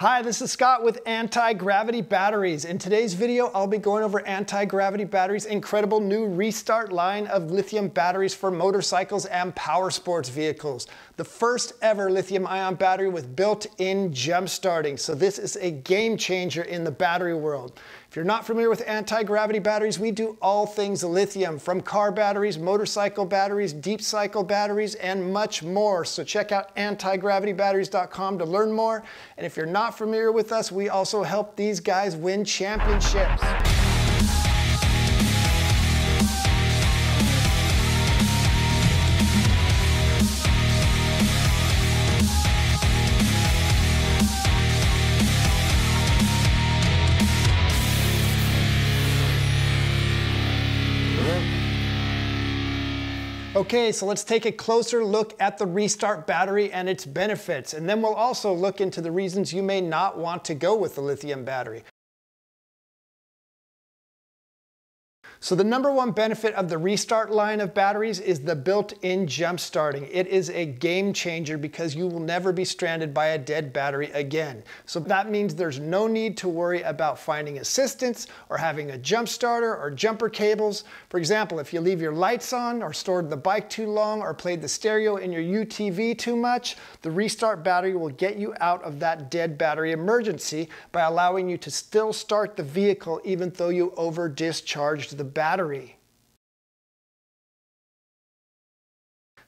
Hi, this is Scott with Anti-Gravity Batteries. In today's video, I'll be going over Anti-Gravity Batteries' incredible new restart line of lithium batteries for motorcycles and power sports vehicles. The first ever lithium ion battery with built-in jump starting. So this is a game changer in the battery world. If you're not familiar with anti-gravity batteries, we do all things lithium, from car batteries, motorcycle batteries, deep cycle batteries, and much more. So check out antigravitybatteries.com to learn more. And if you're not familiar with us, we also help these guys win championships. Okay, so let's take a closer look at the Restart battery and its benefits, and then we'll also look into the reasons you may not want to go with the lithium battery. So the number one benefit of the Restart line of batteries is the built-in jump starting. It is a game changer because you will never be stranded by a dead battery again. So that means there's no need to worry about finding assistance or having a jump starter or jumper cables. For example, if you leave your lights on or stored the bike too long or played the stereo in your UTV too much, the Restart battery will get you out of that dead battery emergency by allowing you to still start the vehicle even though you over discharged the battery.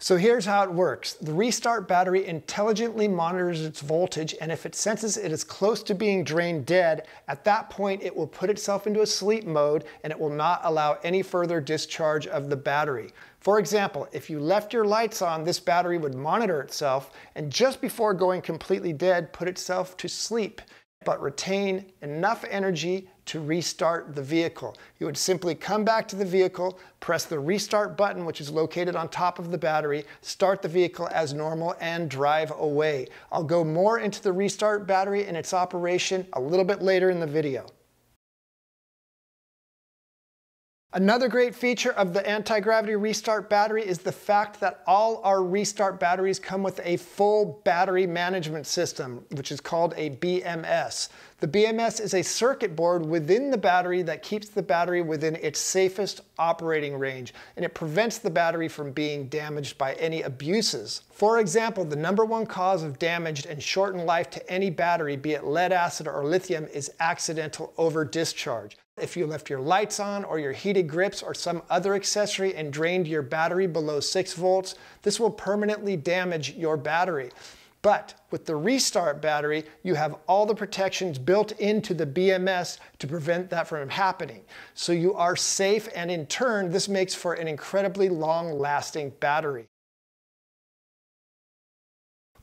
So here's how it works. The restart battery intelligently monitors its voltage and if it senses it is close to being drained dead, at that point it will put itself into a sleep mode and it will not allow any further discharge of the battery. For example, if you left your lights on, this battery would monitor itself and just before going completely dead, put itself to sleep but retain enough energy to restart the vehicle. You would simply come back to the vehicle, press the restart button, which is located on top of the battery, start the vehicle as normal, and drive away. I'll go more into the restart battery and its operation a little bit later in the video. Another great feature of the anti-gravity restart battery is the fact that all our restart batteries come with a full battery management system, which is called a BMS. The BMS is a circuit board within the battery that keeps the battery within its safest operating range, and it prevents the battery from being damaged by any abuses. For example, the number one cause of damaged and shortened life to any battery, be it lead acid or lithium, is accidental over discharge. If you left your lights on or your heated grips or some other accessory and drained your battery below 6 volts, this will permanently damage your battery. But with the restart battery, you have all the protections built into the BMS to prevent that from happening. So you are safe and in turn, this makes for an incredibly long lasting battery.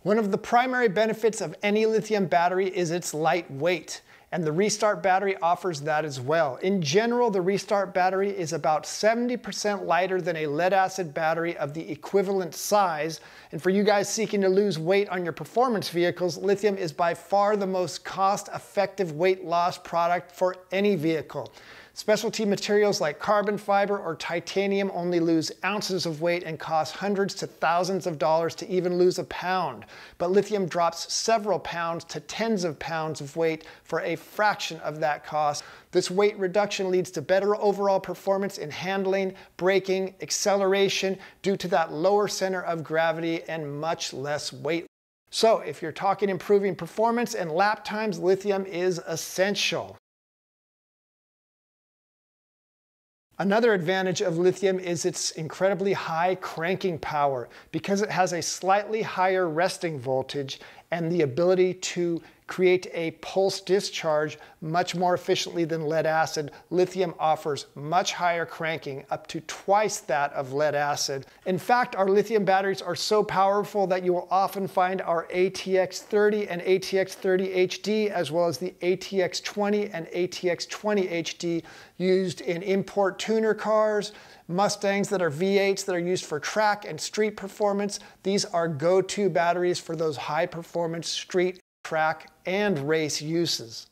One of the primary benefits of any lithium battery is its lightweight and the Restart battery offers that as well. In general, the Restart battery is about 70% lighter than a lead acid battery of the equivalent size, and for you guys seeking to lose weight on your performance vehicles, lithium is by far the most cost-effective weight loss product for any vehicle. Specialty materials like carbon fiber or titanium only lose ounces of weight and cost hundreds to thousands of dollars to even lose a pound. But lithium drops several pounds to tens of pounds of weight for a fraction of that cost. This weight reduction leads to better overall performance in handling, braking, acceleration due to that lower center of gravity and much less weight. So if you're talking improving performance and lap times, lithium is essential. Another advantage of lithium is its incredibly high cranking power. Because it has a slightly higher resting voltage and the ability to create a pulse discharge much more efficiently than lead acid, lithium offers much higher cranking, up to twice that of lead acid. In fact, our lithium batteries are so powerful that you will often find our ATX30 and ATX30 HD, as well as the ATX20 and ATX20 HD used in import tuner cars, Mustangs that are V8s that are used for track and street performance. These are go-to batteries for those high performance street, track, and race uses.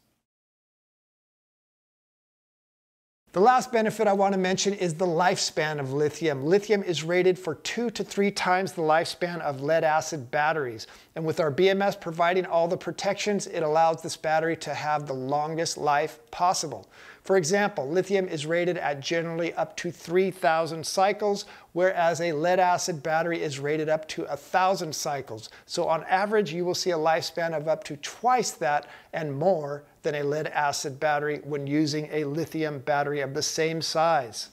The last benefit I want to mention is the lifespan of lithium. Lithium is rated for two to three times the lifespan of lead acid batteries. And with our BMS providing all the protections, it allows this battery to have the longest life possible. For example, lithium is rated at generally up to 3,000 cycles, whereas a lead acid battery is rated up to 1,000 cycles. So on average, you will see a lifespan of up to twice that and more than a lead acid battery when using a lithium battery of the same size.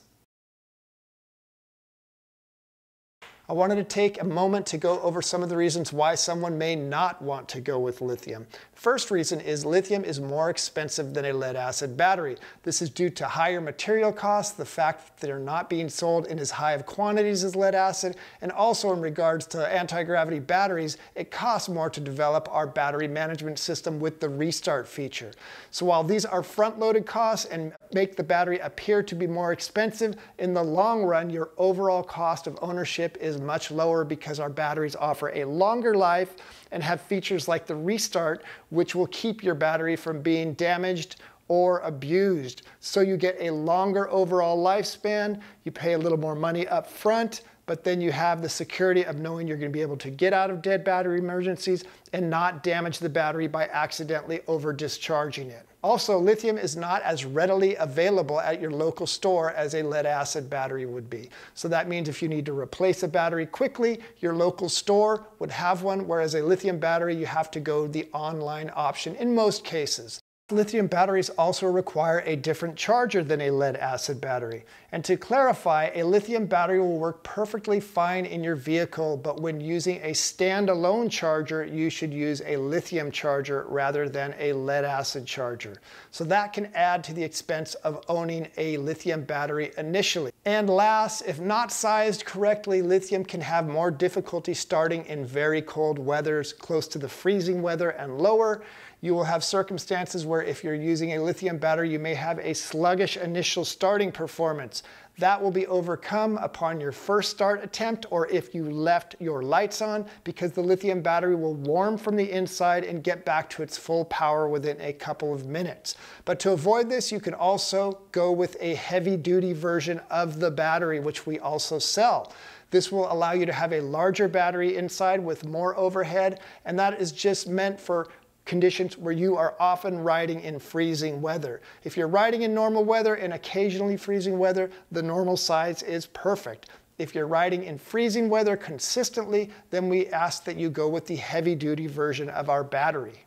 I wanted to take a moment to go over some of the reasons why someone may not want to go with lithium. First reason is lithium is more expensive than a lead acid battery. This is due to higher material costs, the fact that they're not being sold in as high of quantities as lead acid, and also in regards to anti-gravity batteries, it costs more to develop our battery management system with the restart feature. So while these are front-loaded costs and make the battery appear to be more expensive, in the long run, your overall cost of ownership is much lower because our batteries offer a longer life and have features like the restart, which will keep your battery from being damaged or abused. So you get a longer overall lifespan, you pay a little more money up front, but then you have the security of knowing you're going to be able to get out of dead battery emergencies and not damage the battery by accidentally over discharging it. Also, lithium is not as readily available at your local store as a lead acid battery would be. So that means if you need to replace a battery quickly, your local store would have one, whereas a lithium battery, you have to go the online option in most cases. Lithium batteries also require a different charger than a lead acid battery. And to clarify, a lithium battery will work perfectly fine in your vehicle, but when using a standalone charger, you should use a lithium charger rather than a lead acid charger. So that can add to the expense of owning a lithium battery initially. And last, if not sized correctly, lithium can have more difficulty starting in very cold weathers, close to the freezing weather and lower. You will have circumstances where if you're using a lithium battery, you may have a sluggish initial starting performance. That will be overcome upon your first start attempt or if you left your lights on because the lithium battery will warm from the inside and get back to its full power within a couple of minutes. But to avoid this, you can also go with a heavy duty version of the battery, which we also sell. This will allow you to have a larger battery inside with more overhead, and that is just meant for conditions where you are often riding in freezing weather. If you're riding in normal weather and occasionally freezing weather, the normal size is perfect. If you're riding in freezing weather consistently, then we ask that you go with the heavy duty version of our battery.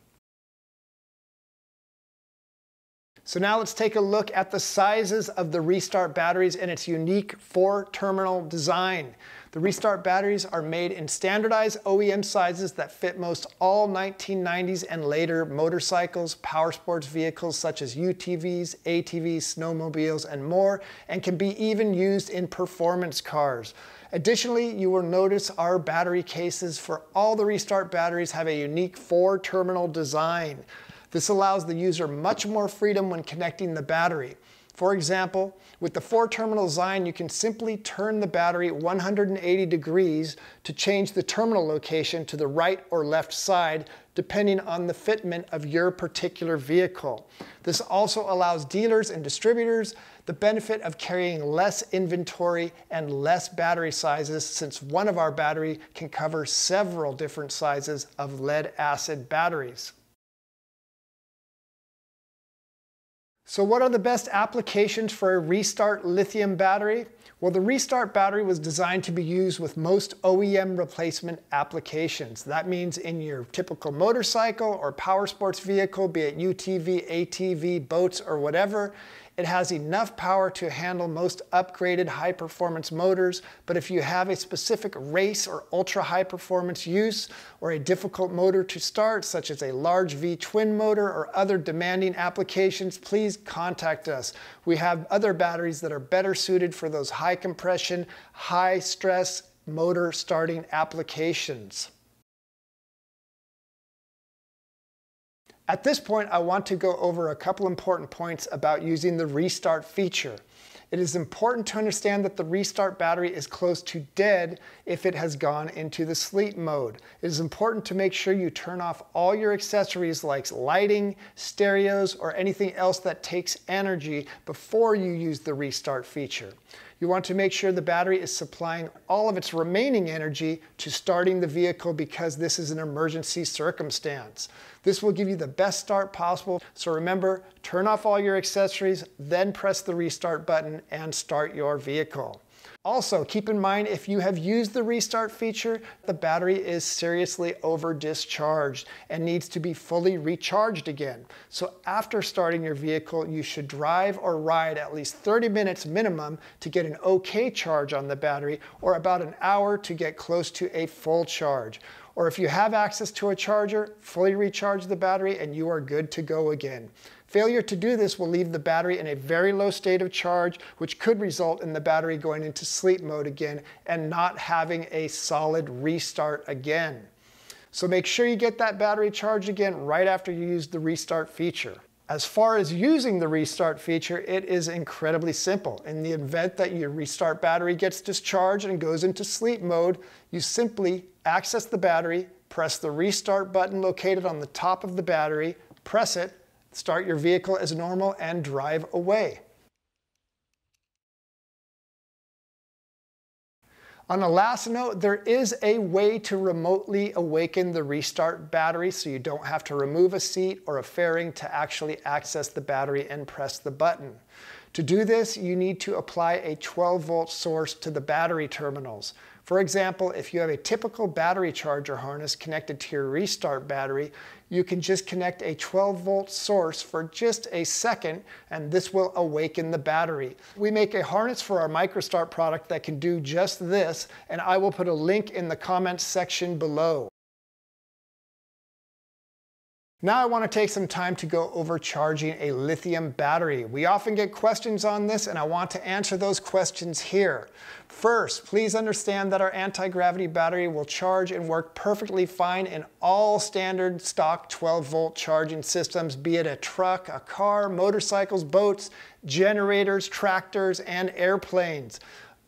So now let's take a look at the sizes of the Restart batteries and its unique four terminal design. The Restart batteries are made in standardized OEM sizes that fit most all 1990s and later motorcycles, power sports vehicles such as UTVs, ATVs, snowmobiles, and more, and can be even used in performance cars. Additionally, you will notice our battery cases for all the Restart batteries have a unique four terminal design. This allows the user much more freedom when connecting the battery. For example, with the four terminal design, you can simply turn the battery 180 degrees to change the terminal location to the right or left side, depending on the fitment of your particular vehicle. This also allows dealers and distributors the benefit of carrying less inventory and less battery sizes since one of our battery can cover several different sizes of lead acid batteries. So what are the best applications for a Restart lithium battery? Well, the Restart battery was designed to be used with most OEM replacement applications. That means in your typical motorcycle or power sports vehicle, be it UTV, ATV, boats, or whatever, it has enough power to handle most upgraded high performance motors, but if you have a specific race or ultra high performance use or a difficult motor to start, such as a large V twin motor or other demanding applications, please contact us. We have other batteries that are better suited for those high compression, high stress motor starting applications. At this point, I want to go over a couple important points about using the restart feature. It is important to understand that the restart battery is close to dead if it has gone into the sleep mode. It is important to make sure you turn off all your accessories like lighting, stereos, or anything else that takes energy before you use the restart feature. You want to make sure the battery is supplying all of its remaining energy to starting the vehicle because this is an emergency circumstance. This will give you the best start possible. So remember, turn off all your accessories, then press the restart button and start your vehicle. Also, keep in mind if you have used the restart feature, the battery is seriously over discharged and needs to be fully recharged again. So after starting your vehicle, you should drive or ride at least 30 minutes minimum to get an okay charge on the battery or about an hour to get close to a full charge. Or if you have access to a charger, fully recharge the battery and you are good to go again. Failure to do this will leave the battery in a very low state of charge, which could result in the battery going into sleep mode again and not having a solid restart again. So make sure you get that battery charged again right after you use the restart feature. As far as using the restart feature, it is incredibly simple. In the event that your restart battery gets discharged and goes into sleep mode, you simply access the battery, press the restart button located on the top of the battery, press it, start your vehicle as normal, and drive away. On a last note, there is a way to remotely awaken the restart battery so you don't have to remove a seat or a fairing to actually access the battery and press the button. To do this, you need to apply a 12 volt source to the battery terminals. For example, if you have a typical battery charger harness connected to your restart battery, you can just connect a 12 volt source for just a second and this will awaken the battery. We make a harness for our MicroStart product that can do just this and I will put a link in the comments section below. Now I want to take some time to go over charging a lithium battery. We often get questions on this and I want to answer those questions here. First, please understand that our anti-gravity battery will charge and work perfectly fine in all standard stock 12 volt charging systems, be it a truck, a car, motorcycles, boats, generators, tractors, and airplanes.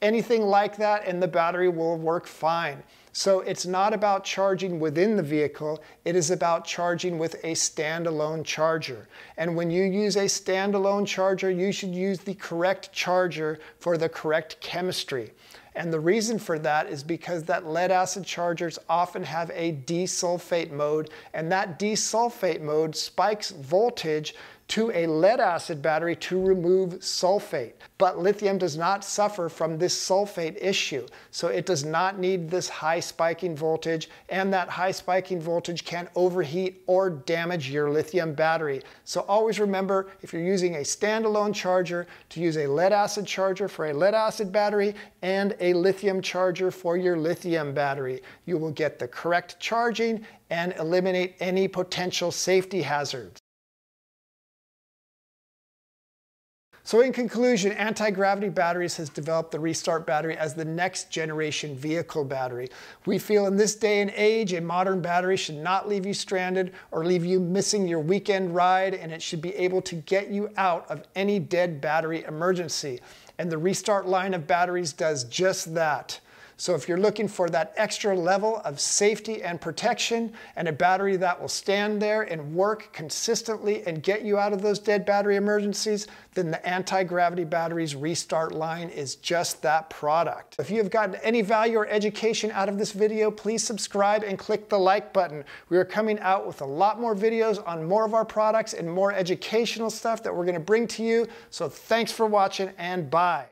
Anything like that and the battery will work fine. So it's not about charging within the vehicle, it is about charging with a standalone charger. And when you use a standalone charger, you should use the correct charger for the correct chemistry. And the reason for that is because that lead acid chargers often have a desulfate mode, and that desulfate mode spikes voltage to a lead acid battery to remove sulfate. But lithium does not suffer from this sulfate issue. So it does not need this high spiking voltage and that high spiking voltage can overheat or damage your lithium battery. So always remember if you're using a standalone charger to use a lead acid charger for a lead acid battery and a lithium charger for your lithium battery. You will get the correct charging and eliminate any potential safety hazards. So in conclusion, anti-gravity batteries has developed the Restart battery as the next generation vehicle battery. We feel in this day and age, a modern battery should not leave you stranded or leave you missing your weekend ride, and it should be able to get you out of any dead battery emergency. And the Restart line of batteries does just that. So if you're looking for that extra level of safety and protection and a battery that will stand there and work consistently and get you out of those dead battery emergencies, then the anti-gravity batteries restart line is just that product. If you have gotten any value or education out of this video, please subscribe and click the like button. We are coming out with a lot more videos on more of our products and more educational stuff that we're gonna bring to you. So thanks for watching and bye.